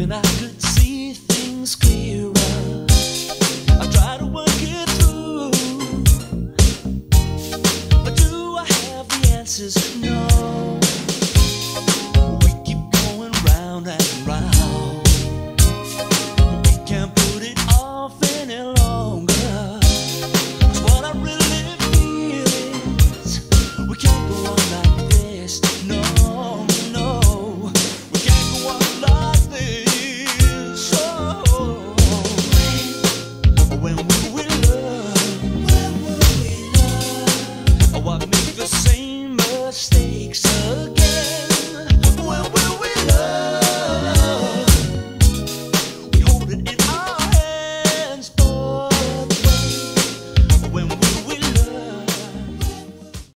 hoping I could see.